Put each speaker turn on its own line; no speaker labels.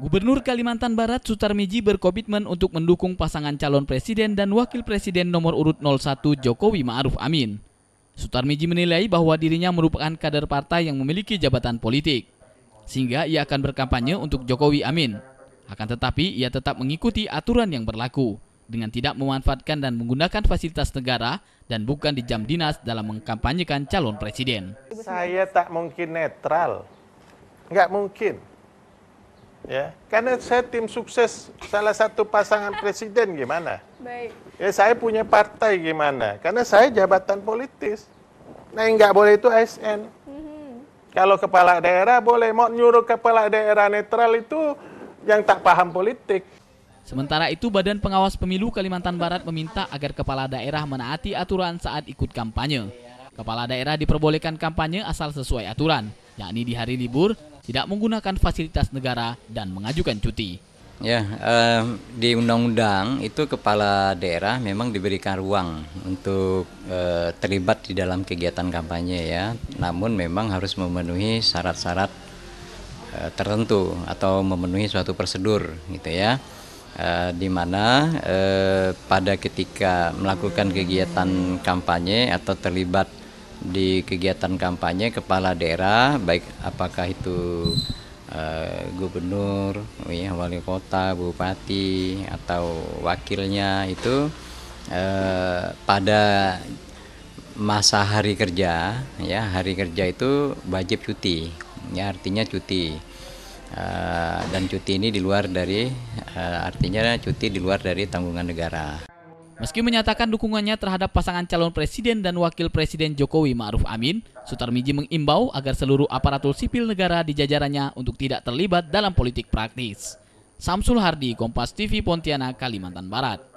Gubernur Kalimantan Barat Sutarmiji berkomitmen untuk mendukung pasangan calon presiden dan wakil presiden nomor urut 01 Jokowi Ma'ruf Amin. Sutarmiji menilai bahwa dirinya merupakan kader partai yang memiliki jabatan politik, sehingga ia akan berkampanye untuk Jokowi Amin. Akan tetapi ia tetap mengikuti aturan yang berlaku dengan tidak memanfaatkan dan menggunakan fasilitas negara dan bukan di jam dinas dalam mengkampanyekan calon presiden.
Saya tak mungkin netral, nggak mungkin. Ya, karena saya tim sukses salah satu pasangan presiden gimana?
Baik.
Ya saya punya partai gimana? Karena saya jabatan politis. Nah yang nggak boleh itu ASN. Kalau kepala daerah boleh mau nyuruh kepala daerah netral itu yang tak paham politik.
Sementara itu, Badan Pengawas Pemilu Kalimantan Barat meminta agar kepala daerah menaati aturan saat ikut kampanye. Kepala daerah diperbolehkan kampanye asal sesuai aturan, yakni di hari libur, tidak menggunakan fasilitas negara, dan mengajukan cuti.
Ya, eh, di undang-undang itu kepala daerah memang diberikan ruang untuk eh, terlibat di dalam kegiatan kampanye ya. Namun memang harus memenuhi syarat-syarat eh, tertentu atau memenuhi suatu prosedur gitu ya. Eh, di mana eh, pada ketika melakukan kegiatan kampanye atau terlibat di kegiatan kampanye kepala daerah baik apakah itu eh, gubernur, ya, wali kota, bupati atau wakilnya itu eh, pada masa hari kerja ya hari kerja itu wajib cuti ya artinya cuti Eh, dan cuti ini di luar dari artinya cuti di luar dari tanggungan negara.
Meski menyatakan dukungannya terhadap pasangan calon presiden dan wakil presiden Jokowi Ma'ruf Amin, Sutarmiji mengimbau agar seluruh aparatur sipil negara di jajarannya untuk tidak terlibat dalam politik praktis. Samsul Hardi, Kompas TV Pontianak, Kalimantan Barat.